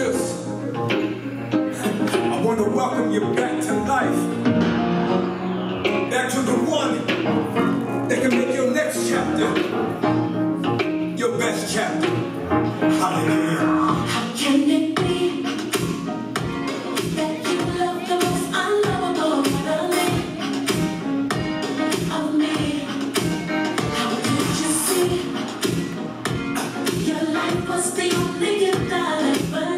I want to welcome you back to life. Back to the one that can make your next chapter your best chapter. Hallelujah. How can it be that you love the most unlovable part of me? How did you see your life was the only gift I ever